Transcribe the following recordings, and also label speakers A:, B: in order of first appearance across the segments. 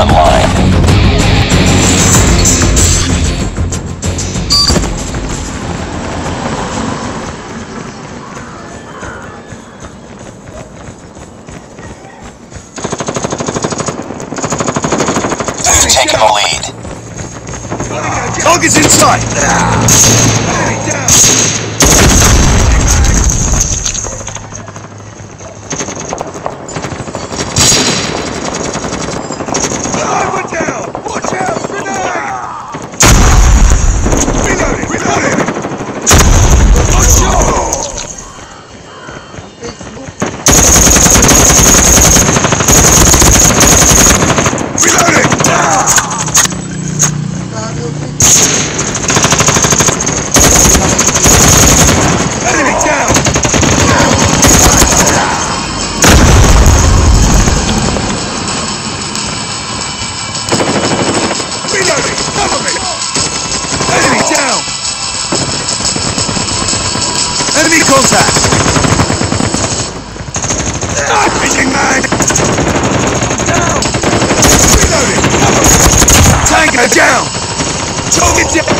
A: front line. We've taken the lead.
B: Target's inside! Ah. Contact! Fishing man! Down! Reloading! Cover! Tango down! Target down!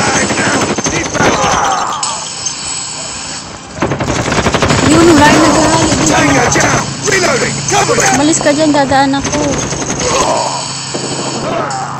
B: Man down! Back!
C: Yun, wala yung naghahalid.
B: Tango down! Reloading! Cover!
C: Malis ka dyan, dadaan ako.
B: Enemy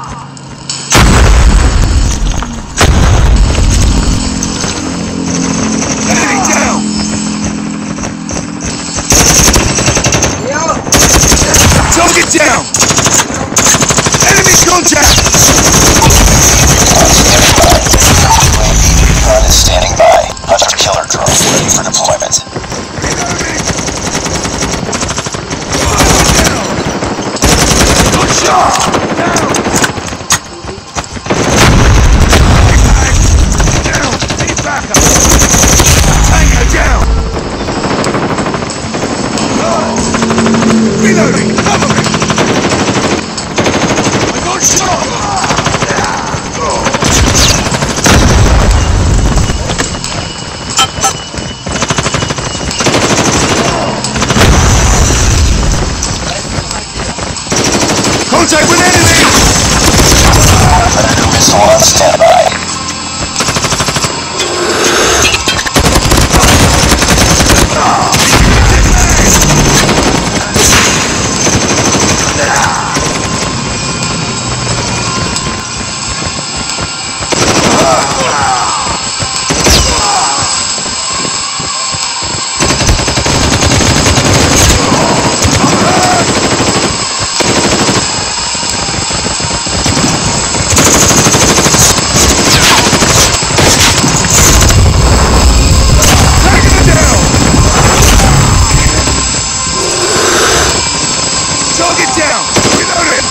B: Target down! Reloading!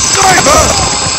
B: Sniper!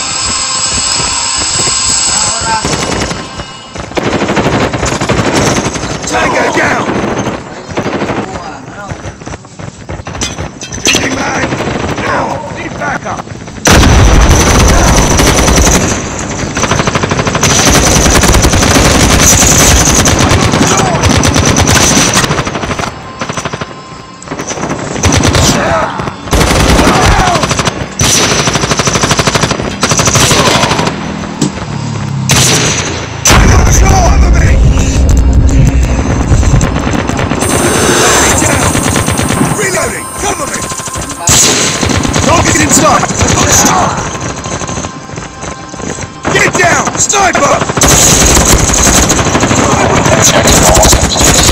B: Get inside! Get down! Sniper! Sniper!